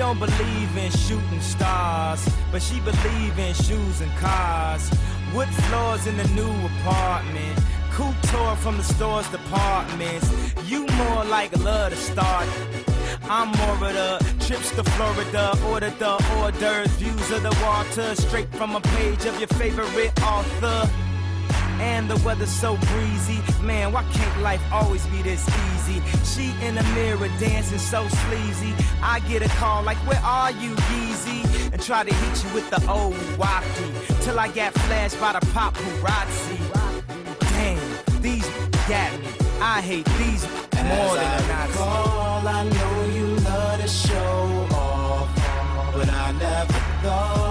don't believe in shooting stars, but she believe in shoes and cars. Wood floors in the new apartment. Couture from the store's departments. You more like love to start. I'm more of the trips to Florida, order the orders, views of the water, straight from a page of your favorite author and the weather's so breezy. Man, why can't life always be this easy? She in the mirror dancing so sleazy. I get a call like, Where are you, Yeezy? And try to hit you with the old wacky till I get flashed by the paparazzi. Damn, these got me. I hate these more As than I Nazi. I know you love to show off, but I never thought.